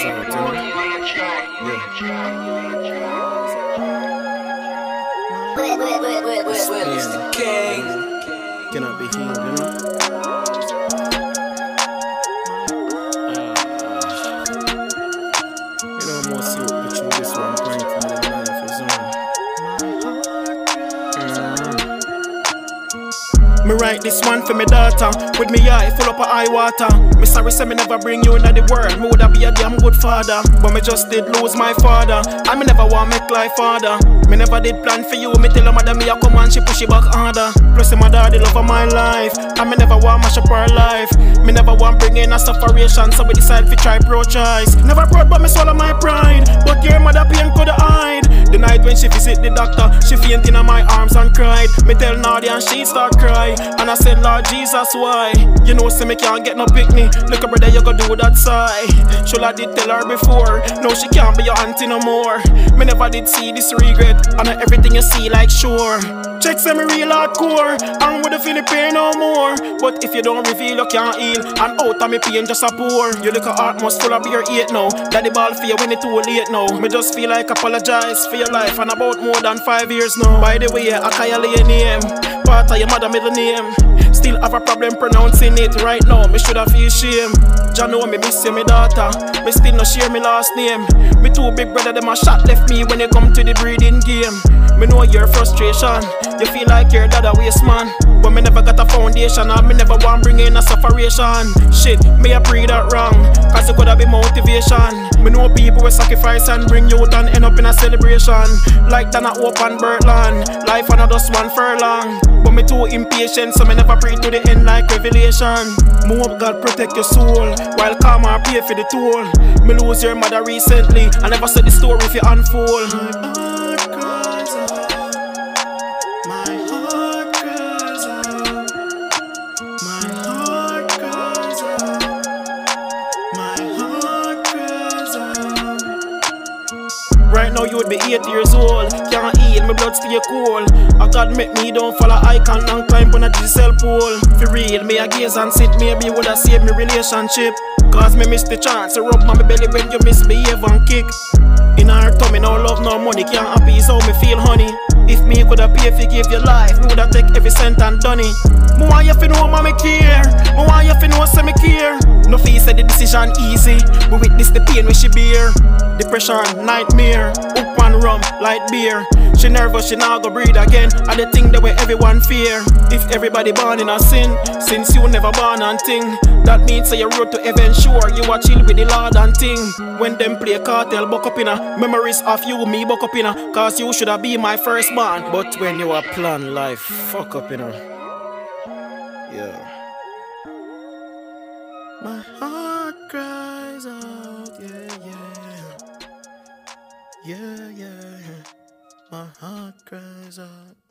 Yeah. It's the king. Cannot be healed, you know? Ah. you know, write this one for me daughter. With me eye full up of eye water. Me sorry say me never bring you into the world. Me woulda be a damn good father But me just did lose my father. And me never want make life harder. Me never did plan for you. Me tell her mother me a come and she push it back harder. Plus my daddy love of my life. And me never want mash up her life. Me never want bring in a sufferation So we decide to try pro-choice. Never proud but me swallow my pride night when she visit the doctor. She faint in my arms and cried. Me tell Nadia and she start cry. And I said Lord Jesus why? You know say me can't get no picnic. Look a brother you go do that Should I did tell her before. No she can't be your auntie no more. Me never did see this regret. Know everything you see like sure Check say me real hardcore And with the pain no more. But if you don't reveal you can't heal. And out of me pain just a pour. You look a heart must full of beer eight now. Daddy ball for you when it too late now. Me just feel like apologize for your life And about more than five years now. By the way I call your name. Part of your mother middle name Still have a problem pronouncing it right now. Me shoulda feel shame. Jah know me miss you, me daughter. Me still no share me last name. Me two big brother them a shot left me when it come to the breeding game. Me know your frustration. You feel like your dad a waste man. But me never foundation and me never want bring in a sufferation. Shit, me a pray that wrong. Cause it coulda be motivation. Me know people will sacrifice and bring youth and end up in a celebration. Like than a open Birdland. Life and just one furlong. But me too impatient, so me never pray to the end like revelation. More God protect your soul, while karma pay for the toll. Me lose your mother recently, I never said the story if you unfold. Now you would be 8 years old. Can't eat, my blood stay cold I God make me don't follow icon and climb on a diesel pole For real, me a gaze and sit Maybe woulda saved me relationship. Cause me miss the chance to rub my belly when you misbehave and kick. In her tummy, no love, no money Can't happy, so me feel honey If me coulda pay for give your life Me woulda take every cent and done it Me want you to know me care Me want you to know say me care No fee said the decision easy We witness the pain when she bear Depression, nightmare, up and rum, light beer. She nervous, she now go breathe again. I the thing that way everyone fear. If everybody born in a sin, since you never born and thing, that means say your road to heaven sure. You are chill with the Lord and thing. When them play cartel, buck up in a memories of you, me buck up in a. Cause you shoulda be my first man. But when you are plan life, fuck up you know. Yeah. My heart cries out, yeah, yeah. Yeah, yeah, my heart cries out.